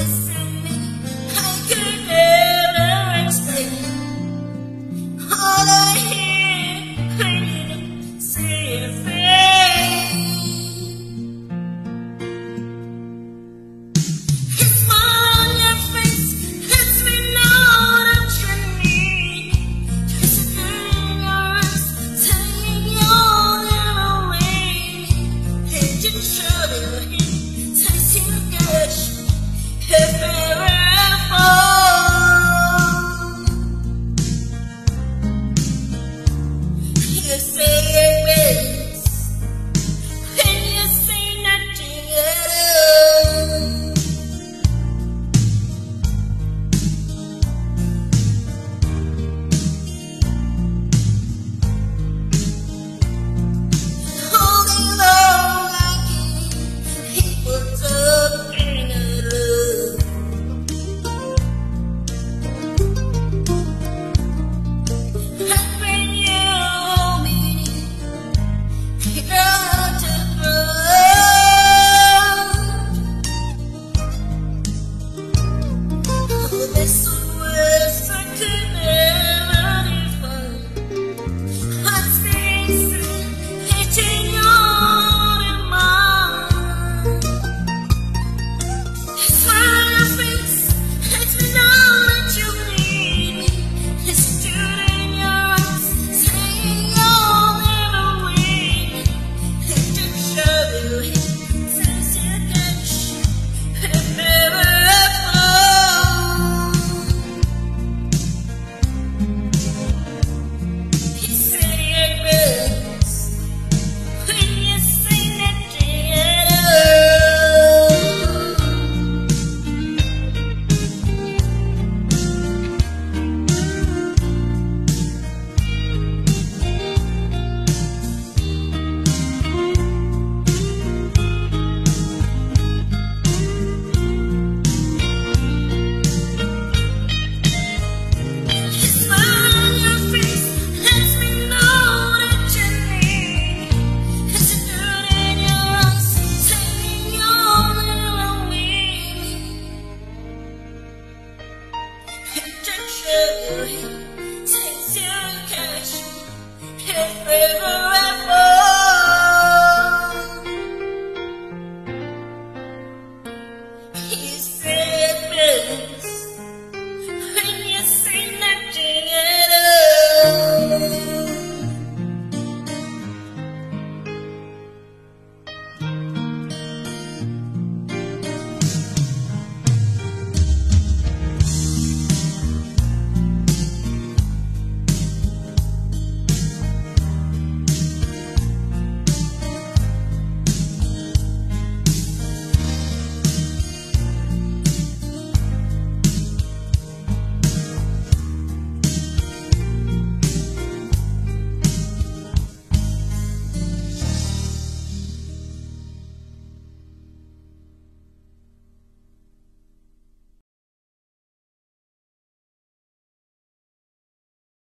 It's Christ. you, since you catch me, can't